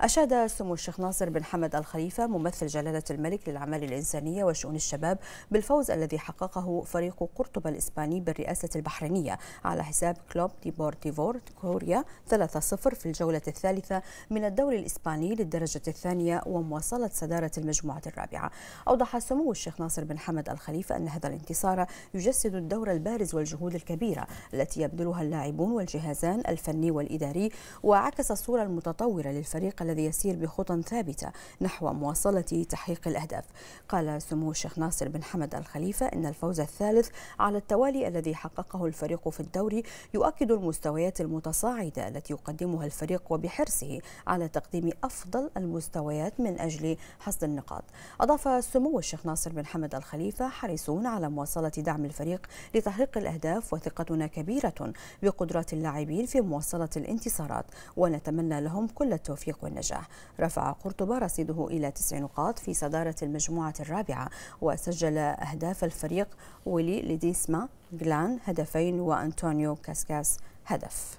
أشاد سمو الشيخ ناصر بن حمد الخليفة ممثل جلالة الملك للأعمال الإنسانية وشؤون الشباب بالفوز الذي حققه فريق قرطبة الإسباني بالرئاسة البحرينية على حساب كلوب ديبورتيفو لا كورونيا 3-0 في الجولة الثالثة من الدوري الإسباني للدرجة الثانية ومواصلة صدارة المجموعة الرابعة. أوضح سمو الشيخ ناصر بن حمد الخليفة أن هذا الانتصار يجسد الدور البارز والجهود الكبيرة التي يبذلها اللاعبون والجهازان الفني والإداري وعكس الصورة المتطورة للفريق الذي يسير بخطى ثابتة نحو مواصلة تحقيق الأهداف. قال سمو الشيخ ناصر بن حمد الخليفة إن الفوز الثالث على التوالي الذي حققه الفريق في الدوري يؤكد المستويات المتصاعدة التي يقدمها الفريق وبحرصه على تقديم أفضل المستويات من أجل حصد النقاط. أضاف سمو الشيخ ناصر بن حمد الخليفة حريصون على مواصلة دعم الفريق لتحقيق الأهداف وثقتنا كبيرة بقدرات اللاعبين في مواصلة الانتصارات ونتمنى لهم كل التوفيق والنجاح. النجاح. رفع قرطبة رصيده إلى تسع نقاط في صدارة المجموعة الرابعة وسجل أهداف الفريق ويلي ليديسما جلان هدفين وأنطونيو كاسكاس هدف.